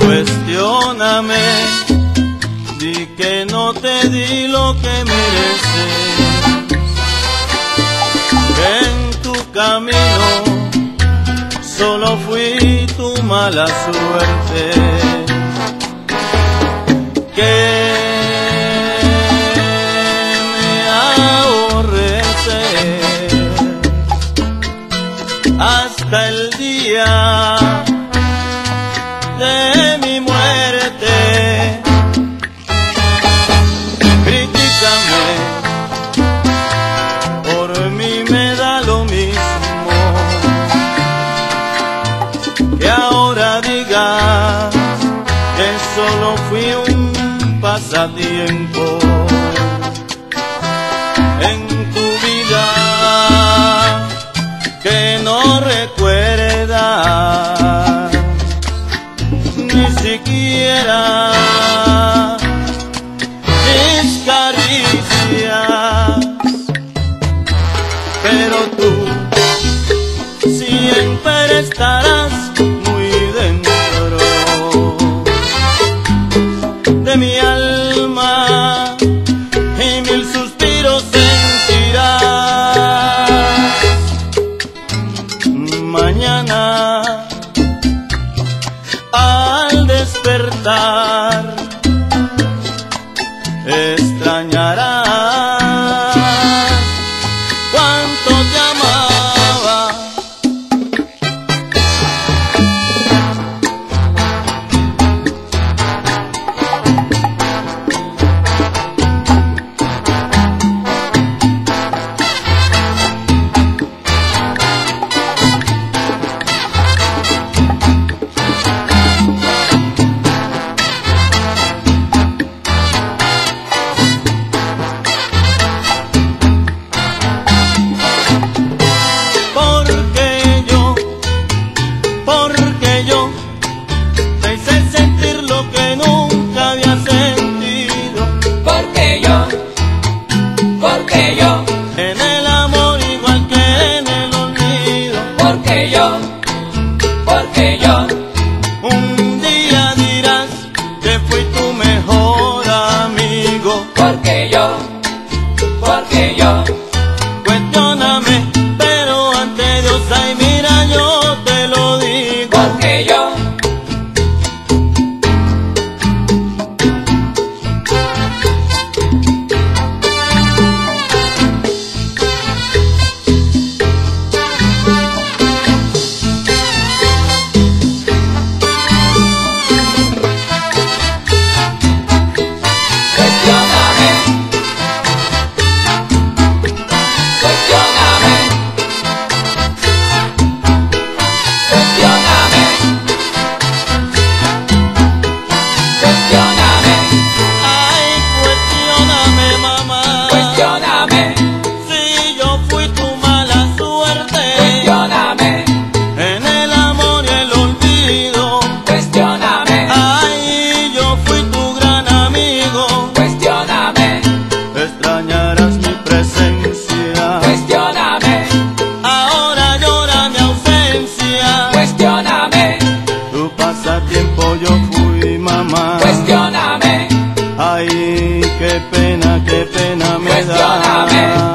Cuestióname, di que no te di lo que mereces en tu camino solo fui tu mala suerte. Que me ahorrete hasta el día de solo fui un pasatiempo. ಸದಾ Yeah.